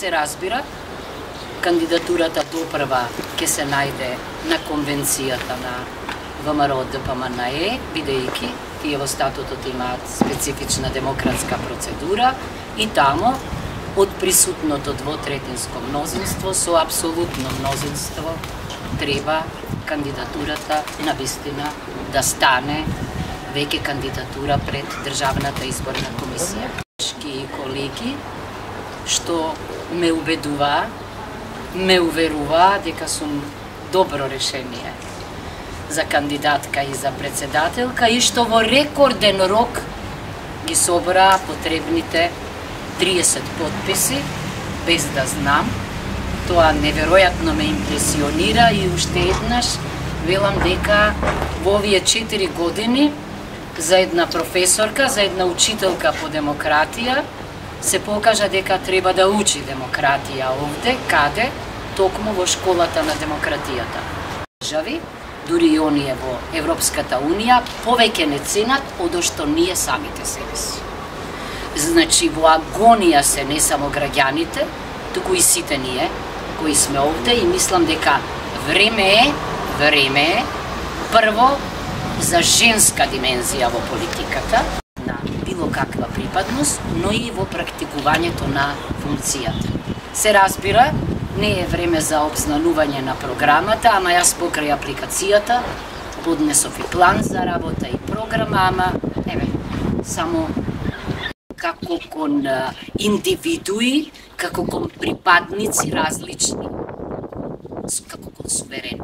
Се разбира, кандидатурата допрва ќе се најде на конвенцијата на ВМРО ДПМНЕ, бидејќи тие во статутот имаат специфична демократска процедура и тамо од присутното двотретинско мнозинство со апсолутно мнозинство треба кандидатурата на вистина да стане веќе кандидатура пред Државната изборна комисија. И колеги што ме убедува, ме уверува дека сум добро решение за кандидатка и за председателка и што во рекорден рок ги собра потребните 30 подписи, без да знам. Тоа неверојатно ме импресионира и уште еднаш велам дека во овие 4 години за една професорка, за една учителка по демократија, се покажа дека треба да учи демократија овде, каде? Токму во школата на демократијата. Држави, дури и оние во Европската Унија, повеќе не ценат од што ние самите себе си. Значи, во агонија се не само граѓаните, туку и сите ние кои сме овде и мислам дека време е, време е, прво за женска димензија во политиката, каква припадност, но и во практикувањето на функцијата. Се разбира, не е време за обзнанување на програмата, ама јас покрај апликацијата поднесов и план за работа и програма, ама еве, само како кон индивидуи, како кон припадници различни, како кон суверен.